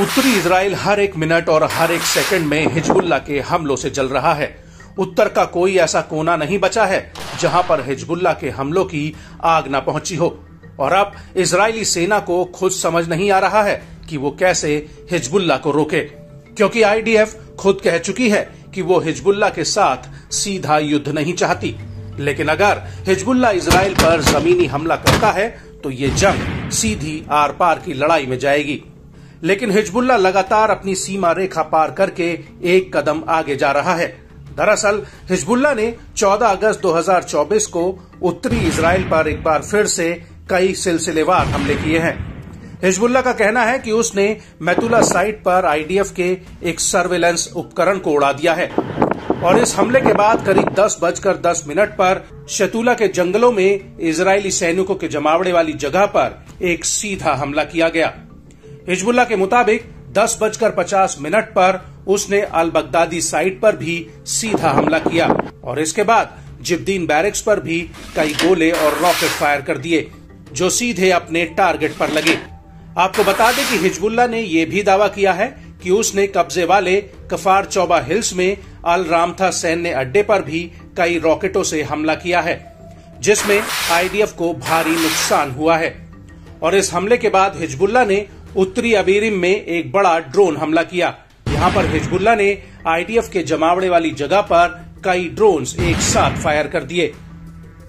उत्तरी इसराइल हर एक मिनट और हर एक सेकंड में हिजबुल्ला के हमलों से जल रहा है। उत्तर का कोई ऐसा कोना नहीं बचा है, जहाँ पर हिजबुल्ला के हमलों की आग न पहुँची हो। और अब इजरायली सेना को खुद समझ नहीं आ रहा है कि वो कैसे हिजबुल्ला को रोके। क्योंकि आईडीएफ खुद कह चुकी है कि वो हिजबुल्ला के साथ सीधा युद्ध नहीं चाहती। लेकिन अगर हिजबुल्ला इसराइल पर जमीनी हमला करता है तो ये जंग सीधी आर पार की लड़ाई में जाएगी। लेकिन हिजबुल्ला लगातार अपनी सीमा रेखा पार करके एक कदम आगे जा रहा है। दरअसल, हिजबुल्ला ने 14 अगस्त 2024 को उत्तरी इसराइल पर एक बार फिर से कई सिलसिलेवार हमले किए हैं। हिजबुल्ला का कहना है कि उसने मैतुला साइट पर आईडीएफ के एक सर्वेलेंस उपकरण को उड़ा दिया है और इस हमले के बाद करीब दस बजकर दस मिनट पर शतुला के जंगलों में इजरायली सैनिकों के जमावड़े वाली जगह पर एक सीधा हमला किया गया। हिजबुल्ला के मुताबिक दस बजकर पचास मिनट पर उसने अल बगदादी साइट पर भी सीधा हमला किया और इसके बाद जिब्दीन बैरिक्स पर भी कई गोले और रॉकेट फायर कर दिए, जो सीधे अपने टारगेट पर लगे। आपको बता दें कि हिजबुल्ला ने यह भी दावा किया है कि उसने कब्जे वाले कफार चौबा हिल्स में अल रामथा सैन्य अड्डे पर भी कई रॉकेटों से हमला किया है, जिसमें आईडीएफ को भारी नुकसान हुआ है। और इस हमले के बाद हिजबुल्ला ने उत्तरी अबीरिम में एक बड़ा ड्रोन हमला किया। यहाँ पर हिजबुल्ला ने आईडीएफ के जमावड़े वाली जगह पर कई ड्रोन्स एक साथ फायर कर दिए।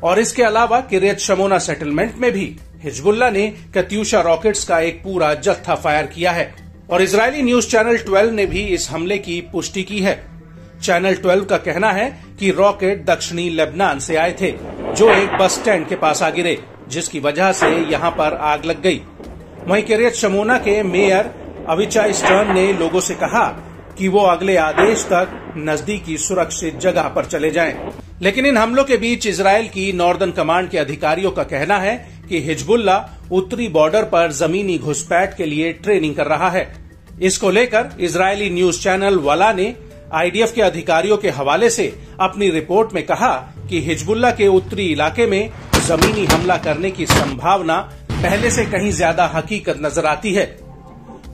और इसके अलावा किरियत शमोना सेटलमेंट में भी हिजबुल्ला ने कत्यूशा रॉकेट्स का एक पूरा जत्था फायर किया है। और इजरायली न्यूज़ चैनल 12 ने भी इस हमले की पुष्टि की है। चैनल 12 का कहना है कि रॉकेट दक्षिणी लेबनान से आए थे, जो एक बस स्टैंड के पास आ गिरे, जिसकी वजह से यहाँ पर आग लग गई। वहीं किरियत शमोना के मेयर अविचा स्टर्न ने लोगों से कहा कि वो अगले आदेश तक नजदीकी सुरक्षित जगह पर चले जाएँ। लेकिन इन हमलों के बीच इसराइल की नॉर्दर्न कमांड के अधिकारियों का कहना है कि हिजबुल्ला उत्तरी बॉर्डर पर जमीनी घुसपैठ के लिए ट्रेनिंग कर रहा है इसको लेकर इजरायली न्यूज़ चैनल वाला ने आईडीएफ के अधिकारियों के हवाले से अपनी रिपोर्ट में कहा कि हिजबुल्ला के उत्तरी इलाके में जमीनी हमला करने की संभावना पहले से कहीं ज़्यादा हकीकत नज़र आती है।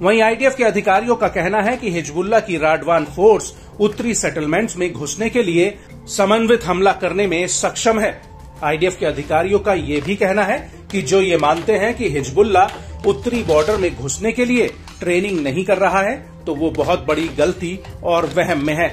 वहीं आईडीएफ के अधिकारियों का कहना है कि हिजबुल्ला की राडवान फोर्स उत्तरी सेटलमेंट्स में घुसने के लिए समन्वित हमला करने में सक्षम है। आईडीएफ के अधिकारियों का ये भी कहना है कि जो ये मानते हैं कि हिजबुल्ला उत्तरी बॉर्डर में घुसने के लिए ट्रेनिंग नहीं कर रहा है तो वो बहुत बड़ी गलती और वहम में है।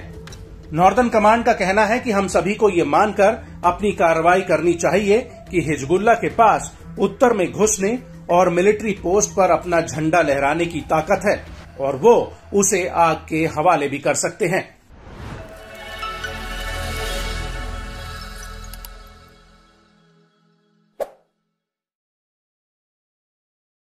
नॉर्दर्न कमांड का कहना है कि हम सभी को ये मानकर अपनी कार्रवाई करनी चाहिए कि हिजबुल्ला के पास उत्तर में घुसने और मिलिट्री पोस्ट पर अपना झंडा लहराने की ताकत है, और वो उसे आग के हवाले भी कर सकते हैं।